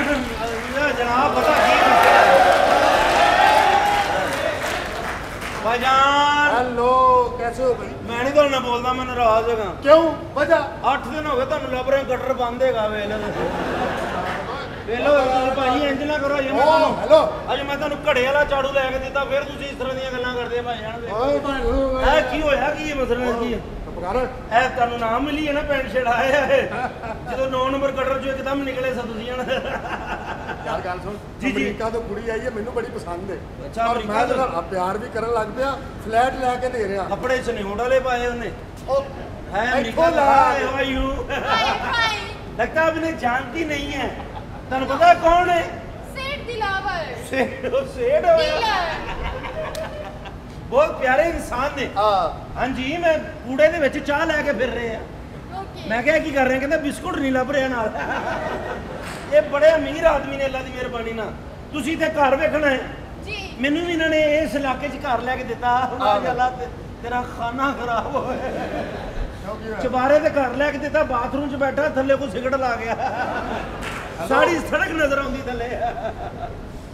ਜਨਾਬ ਪਤਾ ਕੀ ਭਾਈਜਾਨ ਹੈਲੋ ਕੈਸੇ ਹੋ ਭਾਈ ਮੈਂ ਨਹੀਂ ਤੁਹਾਨੂੰ ਬੋਲਦਾ ਮੈਂ ਨਾਰਾਜ਼ ਹੈਗਾ। ਕਿਉਂ? ਵਜਾ 8 ਦਿਨ ਹੋ ਗਏ ਤੁਹਾਨੂੰ ਲੱਭ ਰਹੇ ਗਟਰ ਬੰਦ ਹੈਗਾ ਵੇਲੇ ਵੇਲੋ ਭਾਈ ਇੰਜ ਨਾ ਕਰੋ ਜੇ ਮੈਂ ਤੁਹਾਨੂੰ ਹੈਲੋ। ਅੱਜ ਮੈਂ ਤੁਹਾਨੂੰ ਘੜੇ ਵਾਲਾ ਝਾੜੂ ਲੈ ਕੇ ਦਿੱਤਾ ਫਿਰ ਤੁਸੀਂ ਇਸ ਤਰ੍ਹਾਂ ਦੀਆਂ ਗੱਲਾਂ ਕਰਦੇ ਭਾਈ ਜਾਨ ਓਏ ਭਾਈ ਇਹ ਕੀ ਹੋਇਆ ਕੀ ਮਸਲਾ ਕੀ ਹੈ? ਇਹ ਤੁਹਾਨੂੰ ਨਾਮ ਮਿਲੀ ਹੈ ਨਾ ਪੈਂਟ ਸ਼ਰਟ ਆਇਆ ਇਹ ਜਦੋਂ 9 ਨੰਬਰ ਕਟਰ ਚੋਂ ਇੱਕਦਮ ਨਿਕਲੇ ਸਾ ਤੁਸੀਂ ਹਣ ਯਾਰ ਗੱਲ ਸੁਣ ਜੀ, ਜੀ। ਅਮਰੀਕਾ ਤੋਂ ਕੁੜੀ ਆਈ ਹੈ ਮੈਨੂੰ ਬੜੀ ਪਸੰਦ ਹੈ ਅੱਛਾ, ਔਰ ਅਮਰੀਕਾ ਮੈਂ ਤੋਂ? ਉਹਦੇ ਨਾਲ ਪਿਆਰ ਵੀ ਕਰਨ ਲੱਗ ਪਿਆ ਫਲੈਟ ਲੈ ਕੇ ਦੇ ਰਿਹਾ ਕੱਪੜੇ ਸਨਿਹੋੜ ਵਾਲੇ ਪਾਏ ਉਹਨੇ ਉਹ है ਇੱਥੋਂ अमेरिका ਲਾ hi how are you hi hi लगता है आपने जानती नहीं है ਤੁਹਾਨੂੰ ਪਤਾ ਕੌਣ ਹੈ सेठ दिलावर ਸੇਡ ਸੇਡ ਹੋਇਆ डीलर ਬਹੁਤ ਪਿਆਰੇ ਇਨਸਾਨ ਨੇ। ਹਾਂ। ਹਾਂਜੀ ਮੈਂ ਕੂੜੇ ਦੇ ਵਿੱਚ ਚਾਹ ਲੈ ਕੇ ਫਿਰ ਰਹੇ। ਮੈਂ ਕਿਹਾ ਕੀ ਕਰ ਰਹੇ? ਕਹਿੰਦਾ ਬਿਸਕੁਟ ਨਹੀਂ ਲੱਭ ਰਿਹਾ ਨਾਲ। ਇਹ ਬੜੇ ਅਮੀਰ ਆਦਮੀ ਨੇ ਅੱਲਾ ਦੀ ਮਿਹਰਬਾਨੀ ਨਾਲ। ਤੁਸੀਂ ਤੇ ਘਰ ਵੇਖਣਾ ਹੈ। ਜੀ। ਮੈਨੂੰ ਵੀ ਇਹਨਾਂ ਨੇ ਇਸ ਇਲਾਕੇ 'ਚ ਘਰ ਲੈ ਕੇ ਦਿੱਤਾ। ਮਾਸ਼ਾਅੱਲਾ ਤੇਰਾ ਖਾਨਾ ਖਰਾਬ ਹੋਇਆ। ਚਬਾਰੇ ਤੇ ਘਰ ਲੈ ਕੇ ਦਿੱਤਾ ਬਾਥਰੂਮ 'ਚ ਬੈਠਾ ਥੱਲੇ ਕੋ ਸਿਗਰਟ ਲਾ ਗਿਆ। ਸਾਰੀ ਸੜਕ ਨਜ਼ਰ ਆਉਂਦੀ ਥੱਲੇ।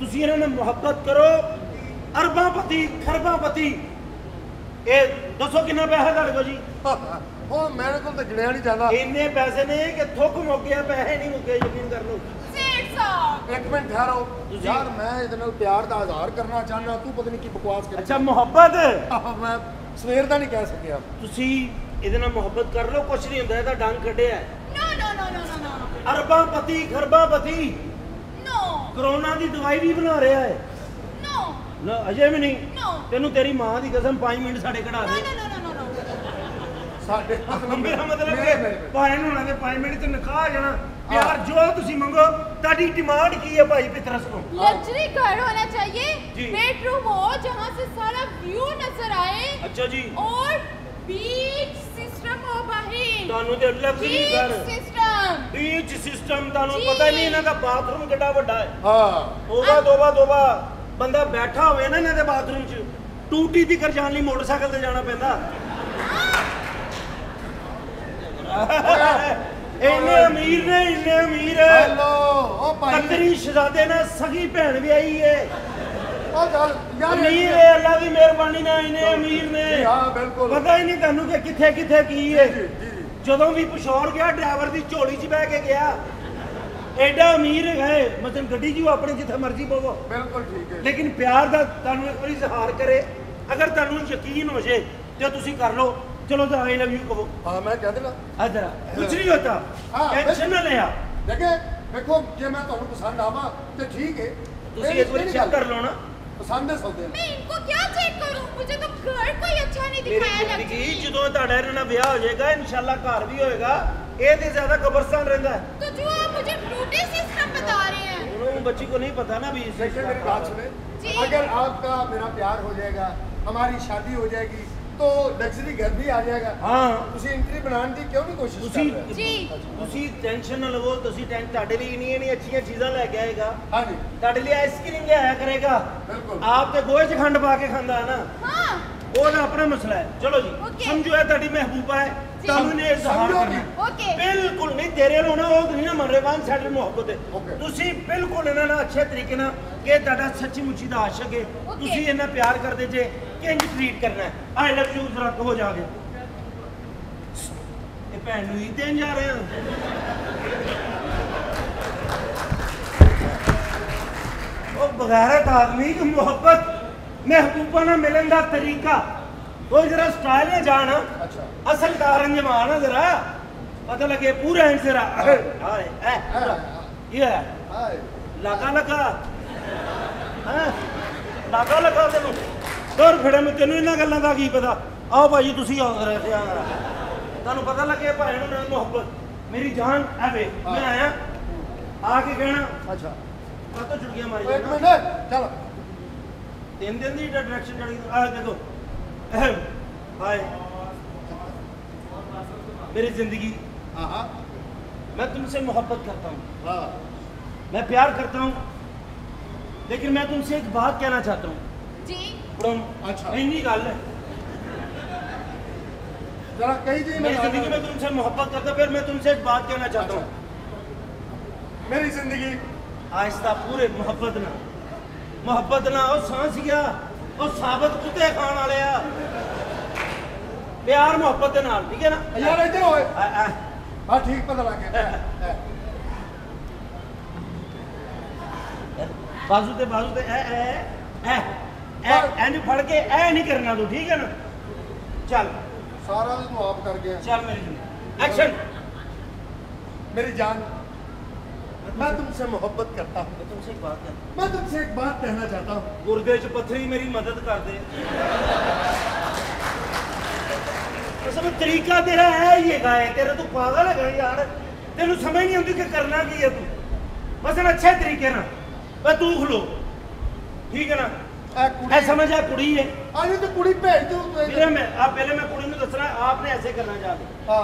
ਤੁਸੀਂ ਇਹਨਾਂ ਨਾਲ ਮੁਹੱਬਤ ਕਰੋ। ਅਰਬਾਂ ਪਤੀ ਖਰਬਾਂ ਪਤੀ। ਇਹ ਦੱਸੋ ਕਿੰਨਾ ਪੈਸਾ ਤੁਹਾਡੇ ਕੋਲ ਜੀ? ਉਹ ਮੇਰੇ ਕੋਲ ਤਾਂ ਗਿਣਿਆ ਨਹੀਂ ਜਾਂਦਾ। ਇੰਨੇ ਪੈਸੇ ਨੇ ਕਿ ਥੁੱਕ ਮੁੱਕਿਆ ਪੈਸੇ ਨਹੀਂ ਮੁੱਕੇ ਯਕੀਨ ਕਰ ਲਓ। ਇੱਕ ਮਿੰਟ ਠਹਿਰੋ। ਯਾਰ ਮੈਂ ਇਹਦੇ ਨਾਲ ਪਿਆਰ ਦਾ ਆਧਾਰ ਕਰਨਾ ਚਾਹੁੰਦਾ ਤੂੰ ਪਤਾ ਨਹੀਂ ਕੀ ਬਕਵਾਸ ਕਰ ਅੱਛਾ ਮੁਹੱਬਤ? ਮੈਂ ਸਵੇਰ ਦਾ ਨਹੀਂ ਕਹਿ ਸਕਿਆ। ਤੁਸੀਂ ਇਹਦੇ ਨਾਲ ਮੁਹੱਬਤ ਕਰ ਲਓ ਕੁਝ ਨਹੀਂ ਹੁੰਦਾ ਇਹਦਾ ਡੰਗ ਕੱਢਿਆ। ਨੋ ਨੋ ਨੋ ਨੋ ਨੋ ਅਰਬਾਂ ਪਤੀ ਖਰਬਾਂ ਪਤੀ। ਕਰੋਨਾ ਦੀ ਦਵਾਈ ਵੀ ਬਣਾ ਰਿਹਾ ਹੈ। ਨੋ ਨਾ ਅਜੇ ਵੀ ਨਹੀਂ। ਤੈਨੂੰ ਤੇਰੀ ਮਾਂ ਦੀ ਕਸਮ 5 ਮਿੰਟ ਸਾਡੇ ਕਢਾ ਦੇ। ਸਾਡੇ ਮੇਰਾ ਮਤਲਬ ਭਾਈ ਨੂੰ ਉਹਨਾਂ ਦੇ 5 ਮਿੰਟ ਤੇ ਨਿਕਾਹ ਜਾਣਾ। ਪਿਆਰ ਜੋ ਤੁਸੀਂ ਮੰਗੋ ਤੁਹਾਡੀ ਡਿਮਾਂਡ ਕੀ ਹੈ ਭਾਈ ਪਿਤਰਸ ਕੋ ਲਗਜ਼ਰੀ ਘਰ ਹੋਣਾ ਚਾਹੀਏ। ਬੈਡਰੂਮ ਹੋ ਜਹਾਂ ਸੇ ਸਾਰਾ ਵਿਊ ਨਜ਼ਰ ਆਏ। ਅੱਛਾ ਜੀ। ਔਰ ਬੀਚ ਸਿਸਟਮ ਹੋ ਬਾਹੀ ਤੁਹਾਨੂੰ ਤੇ ਲਗਜ਼ਰੀ ਘਰ। ਸਿਸਟਮ ਬੀਚ ਸਿਸਟਮ ਤੁਹਾਨੂੰ। ਪਤਾ ਨਹੀਂ ਇਹਨਾਂ ਦਾ ਬਾਥਰੂਮ ਕਿੱਡਾ ਵੱਡਾ ਹੈ। ਹਾਂ। ਤੋਬਾ ਤੋਬਾ ਤੋਬਾ ਬੰਦਾ ਬੈਠਾ ਹੋਵੇ ਨਾ ਇਹਨਾਂ ਦੇ ਬਾਥਰੂਮ 'ਚ ਟੂਟੀ ਦੀ ਕਰ ਜਾਣ ਲਈ ਮੋਟਰਸਾਈਕਲ ਤੇ ਜਾਣਾ ਪੈਂਦਾ। ਇੰਨੇ ਅਮੀਰ ਨੇ ਇੰਨੇ ਅਮੀਰ। ਹੈਲੋ ਉਹ ਭਾਈ। ਕਤਰੀ ਸ਼ਹਜ਼ਾਦੇ ਨਾਲ ਸਗੀ ਭੈਣ ਵੀ ਆਈ ਏ। ਉਹ ਗੱਲ ਯਾਰ ਅਮੀਰ ਏ ਅੱਲਾ ਦੀ ਮਿਹਰਬਾਨੀ ਨਾਲ ਇੰਨੇ ਅਮੀਰ ਨੇ। ਹਾਂ ਬਿਲਕੁਲ। ਪਤਾ ਹੀ ਨਹੀਂ ਤੁਹਾਨੂੰ ਕਿ ਕਿੱਥੇ ਕਿੱਥੇ ਕੀ ਏ। ਜਦੋਂ ਵੀ ਪਿਸ਼ੌਰ ਗਿਆ ਡਰਾਈਵਰ ਦੀ ਝੋਲੀ 'ਚ ਬਹਿ ਕੇ ਗਿਆ। ਐਡਾ ਅਮੀਰ ਹੈ। ਮਤਲਬ ਗੱਡੀ 'ਚ ਆਪਣੇ ਜਿੱਥੇ ਮਰਜ਼ੀ ਪਵੋ ਬਿਲਕੁਲ ਠੀਕ ਹੈ ਲੇਕਿਨ ਪਿਆਰ ਦਾ ਤੁਹਾਨੂੰ ਇੱਕ ਵਾਰੀ ਇਜ਼ਹਾਰ ਕਰੇ। ਅਗਰ ਤੁਹਾਨੂੰ ਯਕੀਨ ਹੋ ਜੇ ਤੇ ਤੁਸੀਂ ਕਰ ਲਓ। ਚਲੋ ਤਾਂ ਆਈ ਲਵ ਯੂ ਕਹੋ। ਹਾਂ ਮੈਂ ਕਹਿ ਦੇਣਾ ਅਦਰਾ ਕੁਝ ਨਹੀਂ ਹੁੰਦਾ ਹਾਂ, ਟੈਨਸ਼ਨ ਨਾ ਲਿਆ। ਦੇਖੇ ਦੇਖੋ ਜੇ ਮੈਂ ਤੁਹਾਨੂੰ ਪਸੰਦ ਆਵਾਂ ਤੇ ਠੀਕ ਹੈ। ਤੁਸੀਂ ਇੱਕ ਵਾਰੀ ਚੈੱਕ। ਕਰ ਲਓ ਨਾ। ਪਸੰਦ ਹੈ ਸੌਦੇ मैं इनको क्या चेक करूं मुझे तो घर कोई अच्छा नहीं ਮੇਰੀ दिखाया ਜ਼ਿੰਦਗੀ लग्जरी ਜਦੋਂ ਤੁਹਾਡਾ ਇਹਨਾਂ ਨਾਲ ਵਿਆਹ ਹੋ ਜਾਏਗਾ ਇਨਸ਼ਾਅੱਲਾ ਘਰ ਵੀ ਹੋਏਗਾ ਇਹ ਤੇ ਜ਼ਿਆਦਾ ਕਬਰਸਤਾਨ ਰਹਿੰਦਾ ਹੈ तो जो आप मुझे ब्यूटी सिस्टम बता रहे हैं ਉਹਨੂੰ ਬੱਚੀ को नहीं पता ना भी इस देखिए मेरी बात सुने जी। अगर आपका मेरा प्यार हो जाएगा हमारी शादी हो जाएगी ਤੁਸੀਂ ਟੈਨਸ਼ਨ ਨਾ ਲਵੋ ਤੁਸੀਂ ਤੁਹਾਡੇ ਲਈ ਅੱਛੀਆਂ ਚੀਜ਼ਾਂ ਲੈ ਕੇ ਆਏਗਾ। ਤੁਹਾਡੇ ਲਈ ਆਈਸਕ੍ਰੀਮ ਲਿਆਇਆ ਕਰੇਗਾ। ਬਿਲਕੁਲ। ਆਪ ਤੇ ਗੋਹੇ 'ਚ ਖੰਡ ਪਾ ਕੇ ਖਾਂਦਾ ਹੈ ਨਾ। ਉਹ ਨਾ ਆਪਣਾ ਮਸਲਾ ਹੈ। ਚਲੋ ਜੀ ਸਮਝੋ ਇਹ ਤੁਹਾਡੀ ਮਹਿਬੂਬਾ ਹੈ। ਤੇਰੇ ਲੋਣਾ ਉਹ ਨਹੀਂ ਨਾ ਮਨ ਰਹੇ ਵਾਂ ਸਾਡੇ ਮੁਹੱਬਤ ਹੈ Okay. ਤੁਸੀਂ ਬਿਲਕੁਲ ਇਹਨਾਂ ਨਾਲ ਅੱਛੇ ਤਰੀਕੇ ਨਾਲ ਕਿ ਤੁਹਾਡਾ ਸੱਚੀ ਮੁੱਚੀ ਦਾ ਆਸ਼ਿਕ ਹੈ. ਤੁਸੀਂ ਇਹਨਾਂ ਪਿਆਰ ਕਰਦੇ ਜੇ ਕਿੰਜ ਟ੍ਰੀਟ ਕਰਨਾ ਹੈ? ਆਈ ਲਵ ਯੂ ਜ਼ਰਾ ਕਹੋ ਜਾ ਕੇ। ਇਹ ਭੈਣ ਨੂੰ ਹੀ ਦੇਣ ਜਾ ਰਹੇ ਹਾਂ? ਉਹ ਬਗੈਰਤ ਆਦਮੀ ਦੀ ਮੁਹੱਬਤ ਮਹਿਬੂਬਾ ਨਾਲ ਮਿਲਣ ਦਾ ਤਰੀਕਾ। ਉਹ ਜਰਾ ਸਟਾਈਲ ਹੈ ਜਾਣ। ਅੱਛਾ। ਅਸਲ ਕਾਰਨ ਜਮਾ ਨਾ ਜਰਾ। ਪਤਾ ਲਗੇ ਪੂਰਾ ਹੈ। ਜਰਾ ਹਾਏ ਹਾਏ। ਲਗਾ ਲਗਾ ਲਗਾ ਲਗਾ ਤੈਨੂੰ। ਦੋਰ ਖੜੇ ਮੈਂ ਤੈਨੂੰ ਇਹਨਾਂ ਗੱਲਾਂ ਦਾ ਕੀ ਪਤਾ? ਆਓ ਭਾਈ ਤੁਸੀਂ ਆਓ ਜਰਾ ਇੱਥੇ ਆ ਤੁਹਾਨੂੰ ਪਤਾ ਲੱਗੇ ਭਾਈ ਨੂੰ ਮੇਰੀ ਮੁਹੱਬਤ। ਮੇਰੀ ਜਾਨ ਐਵੇ ਮੈਂ ਆਇਆ। ਆ ਕੇ ਕਹਿਣਾ। ਅੱਛਾ। ਕਾਤੋਂ ਚੁੜੀਆਂ ਮਾਰੀ ਇੱਕ ਮਿੰਟ ਚਲ। ਤਿੰਨ ਦਿਨ ਦੀ ਡਾਇਰੈਕਸ਼ਨ ਜਿਹੜੀ ਆ ਦੇਖੋ। हाय मेरी ज़िंदगी। मैं तुमसे मोहब्बत करता हूँ। हाँ। मैं प्यार करता हूँ। लेकिन मैं तुमसे एक बात कहना चाहता हूँ। अच्छा। कही जी मेरी ज़िंदगी में तुमसे मोहब्बत करता फिर मैं तुमसे एक बात कहना चाहता हूँ। अच्छा। मेरी ज़िंदगी। आहिस्ता पूरे मोहब्बत ना। मोहब्बत ना और सांस गया। ਉਹ ਸਾਬਤ ਕੁੱਤੇ ਖਾਣ ਵਾਲੇ ਆ। ਪਿਆਰ ਮੁਹੱਬਤ ਦੇ ਨਾਲ ਠੀਕ ਹੈ ਨਾ? ਯਾਰ ਇੱਧਰ ਓਏ। ਆ ਠੀਕ ਪਤਾ ਲੱਗ ਗਿਆ। ਬਾਜ਼ੂ ਤੇ ਬਾਜ਼ੂ ਤੇ ਐ ਐ ਐ ਐਂ ਫੜ ਕੇ ਐ ਨਹੀਂ ਕਰਨਾ ਤੂੰ ਠੀਕ ਹੈ ਨਾ? ਚੱਲ। ਸਾਰਾ ਤੂੰ ਆਪ ਕਰ ਗਿਆ। ਚੱਲ ਮੇਰੀ ਜਾਨ। मैं तुमसे मोहब्बत करता हूँ ਮੈਂ ਤੁਮਸੇ ਇੱਕ ਬਾਤ ਕਰ मैं तुमसे एक बात कहना चाहता हूँ ਗੁਰਦੇ ਚ ਪੱਥਰੀ ਮੇਰੀ ਮਦਦ ਕਰ ਦੇ ਅਸਲ ਤਰੀਕਾ ਤੇਰਾ ਹੈ ਹੀ ਹੈਗਾ ਹੈ ਤੇਰਾ ਤੂੰ ਪਾਗਲ ਹੈਗਾ ਯਾਰ ਤੈਨੂੰ ਸਮਝ ਨਹੀਂ ਆਉਂਦੀ ਕਿ ਕਰਨਾ ਕੀ ਹੈ ਤੂੰ ਬਸ ਨਾ ਅੱਛੇ ਤਰੀਕੇ ਨਾਲ ਬਸ ਤੂੰ ਖਲੋ ਠੀਕ ਹੈ ਨਾ ए ਐ कुड़ी ਸਮਝ ਆ ਕੁੜੀ ਹੈ अरे तो कुड़ी भेज दो ਵੀਰੇ ਮੈਂ ਆ ਪਹਿਲੇ ਮੈਂ ਕੁੜੀ ਨੂੰ ਦੱਸਣਾ ਆਪਨੇ ਐਸੇ ਕਰਨਾ ਜਾ ਕੇ हाँ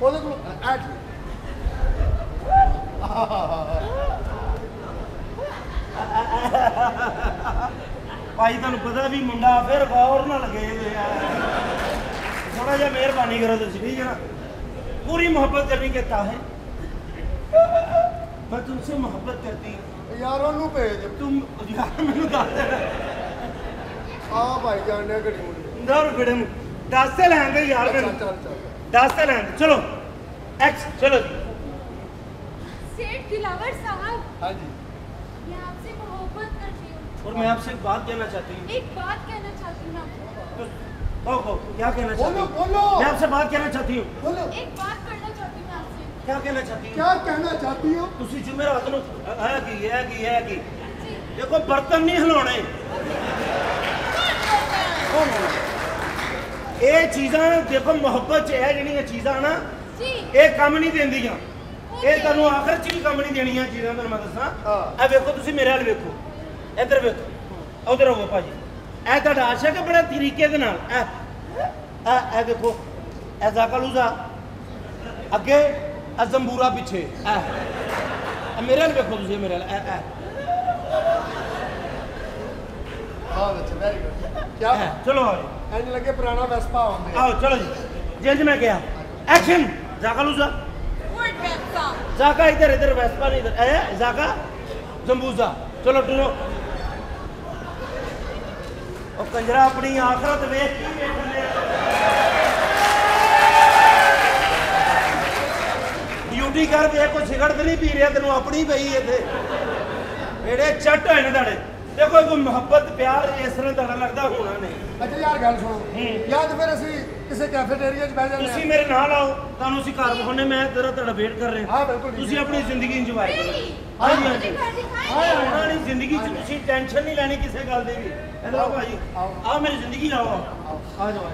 बोलो तो ऐड ਭਾਈ ਤੁਹਾਨੂੰ ਪਤਾ ਵੀ ਮੁੰਡਾ ਫਿਰ ਗੌਰ ਨਾ ਲੱਗੇ ਥੋੜਾ ਜਿਹਾ ਮਿਹਰਬਾਨੀ ਕਰੋ ਤੁਸੀਂ ਠੀਕ ਹੈ ਨਾ पूरी मोहब्बत करने के है मैं तुमसे मोहब्बत करती हूँ यार ਉਹਨੂੰ ਭੇਜ तुम यार मैंने दस ਆ ਭਾਈ ਜਾਨ ਨੇ ਘੜੀ ਮੁੜੀ दस फिर दस से लेंगे यार ਚੱਲ मैंने ਚੱਲ ਚੱਲ दस से लेंगे चलो एक्स चलो जी सेठ दिलावर साहब हाँ जी मैं आपसे मोहब्बत करती हूँ और मैं आपसे एक बात कहना चाहती हूँ एक बात कहना चाहती हूँ मैं आपको कहो कहो क्या कहना चाहती बोलो हूँ बोलो मैं आपसे बात कहना चाहती हूँ बोलो एक बात करना चाहती हूँ मैं आपसे क्या कहना चाहती हूँ क्या कहना चाहती हो ਤੁਸੀਂ ਜੁਮੇਰਾਤ ਨੂੰ ਹੈ ਕੀ ਹੈ ਕੀ ਹੈ ਕੀ जी ਦੇਖੋ ਬਰਤਨ ਨਹੀਂ ਹਿਲਾਉਣੇ कौन बोलता है? ਇਹ ਚੀਜ਼ਾਂ ਦੇਖੋ ਮੁਹੱਬਤ ਚ ਇਹ ਜਿਹੜੀਆਂ ਚੀਜ਼ਾਂ ਨਾ जी ਇਹ ਕੰਮ ਨਹੀਂ ਦਿੰਦੀਆਂ ਇਹ ਤੁਹਾਨੂੰ ਆਖਰ ਚ ਵੀ ਕੰਮ ਨਹੀਂ ਦੇਣੀ ਆ ਤੁਹਾਨੂੰ ਮੈਂ ਦੱਸਾਂ। ਆ ਵੇਖੋ ਤੁਸੀਂ ਮੇਰੇ ਵੱਲ ਵੇਖੋ। ਇੱਧਰ ਵੇਖੋ। ਉਧਰ ਹੋਵੋ ਭਾਜੀ। ਇਹ ਤੁਹਾਡਾ ਆਸ਼ਕ ਬੜਾ ਤਰੀਕੇ ਦੇ ਨਾਲ ਇਹ ਇਹ ਦੇਖੋ ਇਹ ਜ਼ਾਕਲੂਜ਼ਾ ਅੱਗੇ ਅਜ਼ੰਬੂਰਾ ਪਿੱਛੇ। ਇਹ। ਮੇਰੇ ਵੱਲ ਵੇਖੋ ਤੁਸੀਂ ਮੇਰੇ ਵੱਲ। ਇਹ ਆਹ ਵਿੱਚ ਵੈਰੀ ਗੁੱਡ ਕੀ ਚਲੋ ਇੰਜ ਲੱਗੇ ਪੁਰਾਣਾ ਵੈਸਪਾ ਆਉਂਦੇ ਆਓ ਚਲੋ ਜੀ। ਜਿੰਜ ਮੈਂ ਕਿਹਾ ਐਕਸ਼ਨ ਜ਼ਾਕਲੂਜ਼ਾ जाका इधर इधर वेस्पा नहीं इधर ए जाका जंबूजा चलो टुरो ਉਹ ਕੰਜਰਾ ਆਪਣੀ ਆਖਰਤ ਵੇਖ ਕੀ ਵੇਖਣ ਲਿਆ ਡਿਊਟੀ ਕਰ ਵੇ ਕੋਈ ਸਿਗਰਟ ਤੇ ਨਹੀਂ ਪੀ ਰਿਹਾ ਤੈਨੂੰ ਆਪਣੀ ਪਈ ਇੱਥੇ ਜਿਹੜੇ ਚੱਟ ਹੋਏ ਨੇ ਤੁਹਾਡੇ ਦੇਖੋ ਕੋਈ ਮੁਹੱਬਤ ਪਿਆਰ ਇਸ ਤਰ੍ਹਾਂ ਤੁਹਾਡਾ ਲੱਗਦਾ ਹੋਣਾ ਨਹੀਂ। ਅੱਛਾ ਯਾਰ ਗੱਲ ਸੁਣੋ। ਯਾਦ ਫਿਰ ਅਸੀਂ ਕਿਸੇ ਕੈਫੇਟੇਰੀਆ 'ਚ ਬਹਿ ਜਾਂਦੇ ਤੁਸੀਂ ਮੇਰੇ ਨਾਲ ਆਓ ਤੁਹਾਨੂੰ ਅਸੀਂ ਘਰ ਵਿਖਾਉਣੇ ਮੈਂ ਤੇਰਾ ਤੁਹਾਡਾ ਵੇਟ ਕਰ ਰਿਹਾ। ਹਾਂ ਬਿਲਕੁਲ ਤੁਸੀਂ ਆਪਣੀ ਜ਼ਿੰਦਗੀ ਇੰਜੋਏ ਕਰੋ। ਹਾਂ ਹਾਂ ਆਉਣਾ ਨਹੀਂ ਜ਼ਿੰਦਗੀ 'ਚ ਤੁਸੀਂ ਟੈਨਸ਼ਨ ਨਹੀਂ ਲੈਣੀ ਕਿਸੇ ਗੱਲ ਦੀ ਵੀ। ਹੈਲੋ ਭਾਈ। ਆਓ। ਮੇਰੀ ਜ਼ਿੰਦਗੀ ਆਓ। ਆ ਜਾਓ